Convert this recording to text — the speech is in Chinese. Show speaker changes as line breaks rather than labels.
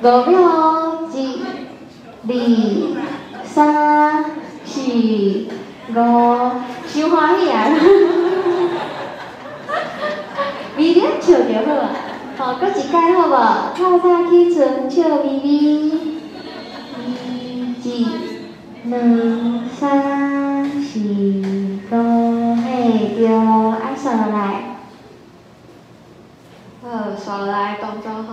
五秒，一、二、三、四、五，太欢喜啊！微微笑着好啊，好，搁一届好无？透早起床笑微微，一、二、三、四、五，嘿，对，爱耍来。呃，耍来，动作好。